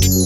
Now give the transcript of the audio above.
Thank you.